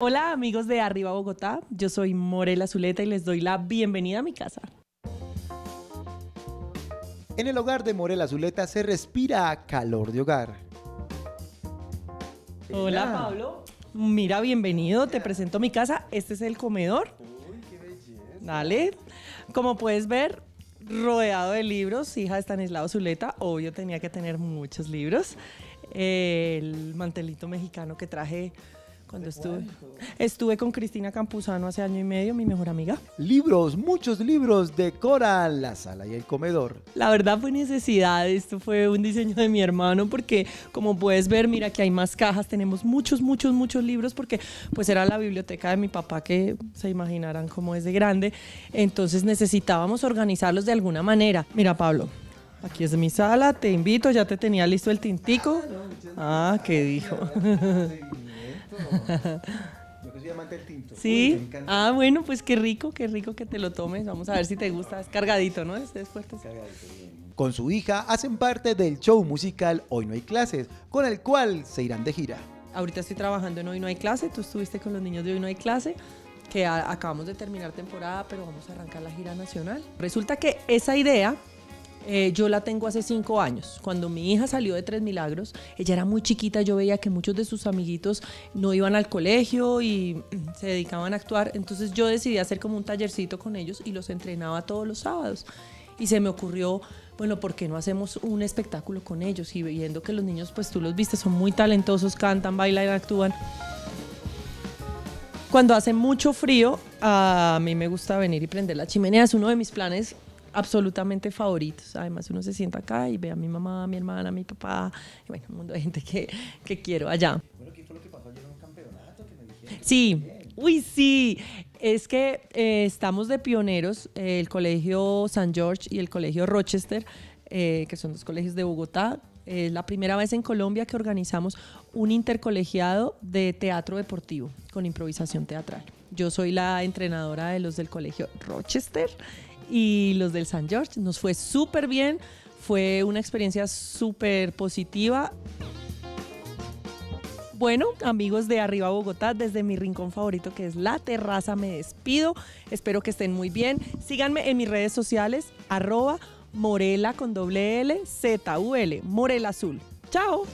Hola amigos de Arriba Bogotá, yo soy Morela Zuleta y les doy la bienvenida a mi casa. En el hogar de Morela Zuleta se respira calor de hogar. Hola. Pablo, mira, bienvenido, te presento mi casa, este es el comedor. Dale, como puedes ver, rodeado de libros, hija de Stanislao Zuleta, obvio tenía que tener muchos libros. El mantelito mexicano que traje cuando estuve. Estuve con Cristina Campuzano hace año y medio, mi mejor amiga. Libros, muchos libros decoran la sala y el comedor. La verdad fue necesidad, esto fue un diseño de mi hermano porque como puedes ver, mira que hay más cajas, tenemos muchos, muchos, muchos libros porque pues era la biblioteca de mi papá que se imaginarán cómo es de grande, entonces necesitábamos organizarlos de alguna manera. Mira Pablo, aquí es mi sala, te invito, ya te tenía listo el tintico. Ah, ¿qué dijo? Yo que soy amante del tinto. Sí, ah bueno, pues qué rico, qué rico que te lo tomes, vamos a ver si te gusta, es cargadito, ¿no? Es fuerte. Con su hija hacen parte del show musical Hoy no hay clases, con el cual se irán de gira. Ahorita estoy trabajando en Hoy No Hay Clase, tú estuviste con los niños de Hoy No Hay Clase, que acabamos de terminar temporada, pero vamos a arrancar la gira nacional. Resulta que esa idea eh, yo la tengo hace cinco años. Cuando mi hija salió de Tres Milagros, ella era muy chiquita, yo veía que muchos de sus amiguitos no iban al colegio y se dedicaban a actuar, entonces yo decidí hacer como un tallercito con ellos y los entrenaba todos los sábados. Y se me ocurrió, bueno, ¿por qué no hacemos un espectáculo con ellos? Y viendo que los niños, pues tú los viste, son muy talentosos, cantan, bailan, actúan. Cuando hace mucho frío, a mí me gusta venir y prender la chimenea. Es uno de mis planes absolutamente favoritos. Además, uno se sienta acá y ve a mi mamá, a mi hermana, a mi papá, y bueno, un mundo de gente que, que quiero allá. Sí, uy, sí. Es que eh, estamos de pioneros, eh, el Colegio San George y el Colegio Rochester, eh, que son dos colegios de Bogotá. Es la primera vez en Colombia que organizamos un intercolegiado de teatro deportivo con improvisación teatral. Yo soy la entrenadora de los del Colegio Rochester y los del San George. Nos fue súper bien, fue una experiencia súper positiva. Bueno, amigos de Arriba Bogotá, desde mi rincón favorito que es la terraza, me despido. Espero que estén muy bien. Síganme en mis redes sociales, arroba morela con doble L, Z, U, L, morela azul. Chao.